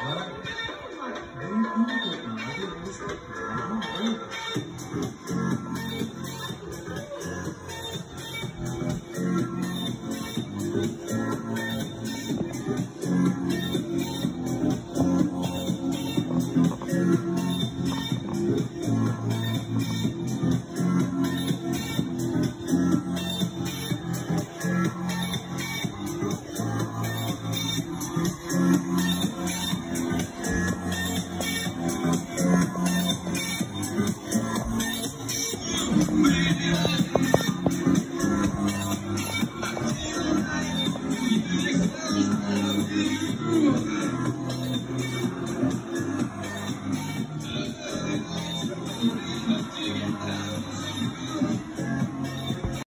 Huh?